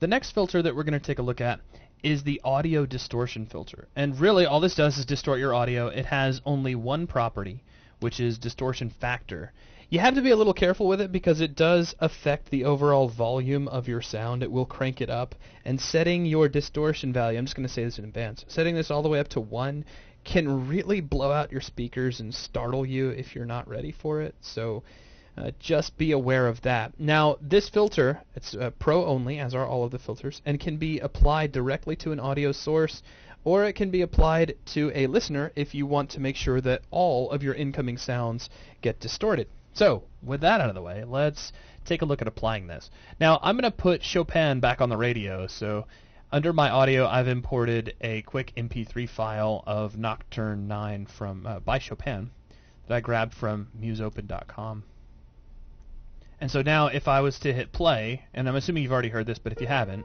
the next filter that we're going to take a look at is the audio distortion filter. And really all this does is distort your audio. It has only one property, which is distortion factor. You have to be a little careful with it because it does affect the overall volume of your sound. It will crank it up. And setting your distortion value, I'm just going to say this in advance, setting this all the way up to 1 can really blow out your speakers and startle you if you're not ready for it. So uh, just be aware of that. Now, this filter, it's uh, pro only, as are all of the filters, and can be applied directly to an audio source, or it can be applied to a listener if you want to make sure that all of your incoming sounds get distorted. So, with that out of the way, let's take a look at applying this. Now, I'm going to put Chopin back on the radio, so under my audio, I've imported a quick MP3 file of Nocturne 9 from uh, by Chopin that I grabbed from musopen.com. And so now if I was to hit play, and I'm assuming you've already heard this, but if you haven't,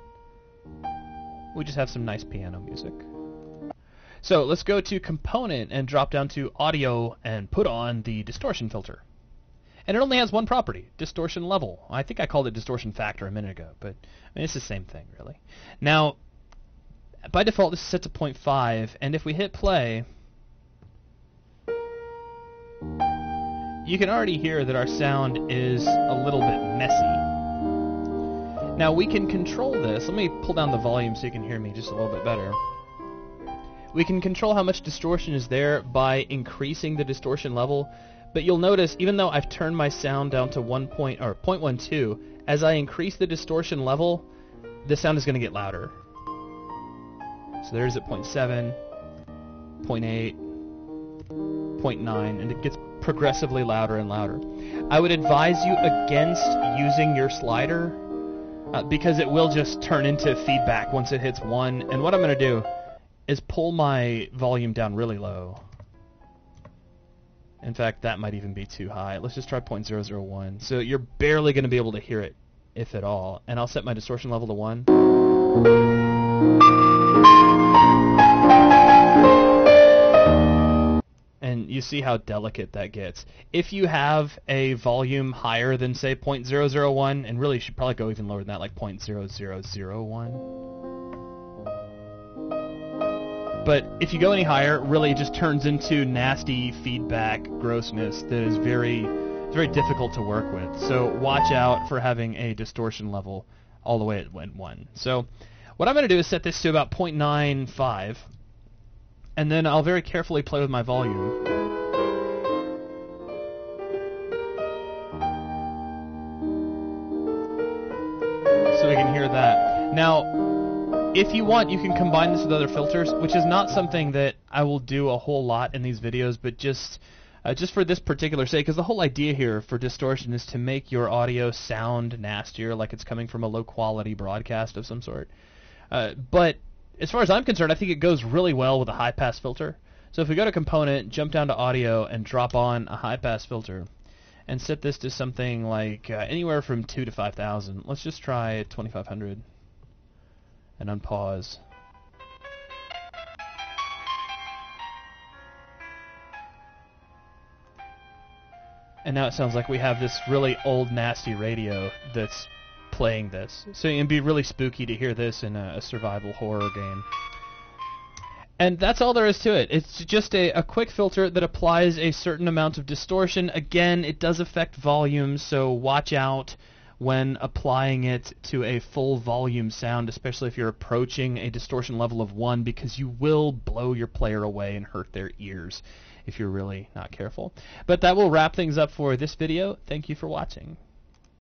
we just have some nice piano music. So let's go to component and drop down to audio and put on the distortion filter. And it only has one property, distortion level. I think I called it distortion factor a minute ago, but I mean, it's the same thing, really. Now, by default, this is set to 0.5, and if we hit play, you can already hear that our sound is a little bit messy. Now we can control this. Let me pull down the volume so you can hear me just a little bit better. We can control how much distortion is there by increasing the distortion level, but you'll notice even though I've turned my sound down to 1 point or 0.12, as I increase the distortion level, the sound is going to get louder. So there's at 0.7, 0.8, 0.9, and it gets progressively louder and louder. I would advise you against using your slider uh, because it will just turn into feedback once it hits 1. And what I'm going to do is pull my volume down really low. In fact, that might even be too high. Let's just try 0.001. So you're barely going to be able to hear it, if at all. And I'll set my distortion level to 1. You see how delicate that gets. If you have a volume higher than say 0.001, and really should probably go even lower than that, like 0.0001. But if you go any higher, really it just turns into nasty feedback grossness that is very, very difficult to work with. So watch out for having a distortion level all the way at 1. So what I'm going to do is set this to about 0.95 and then I'll very carefully play with my volume. So we can hear that. Now, if you want, you can combine this with other filters, which is not something that I will do a whole lot in these videos, but just uh, just for this particular sake, because the whole idea here for distortion is to make your audio sound nastier, like it's coming from a low quality broadcast of some sort. Uh, but as far as I'm concerned, I think it goes really well with a high pass filter. So if we go to component, jump down to audio, and drop on a high pass filter, and set this to something like uh, anywhere from 2 to 5,000. Let's just try 2500 and unpause. And now it sounds like we have this really old nasty radio that's playing this. So it'd be really spooky to hear this in a, a survival horror game. And that's all there is to it. It's just a, a quick filter that applies a certain amount of distortion. Again, it does affect volume, so watch out when applying it to a full volume sound, especially if you're approaching a distortion level of 1, because you will blow your player away and hurt their ears if you're really not careful. But that will wrap things up for this video. Thank you for watching.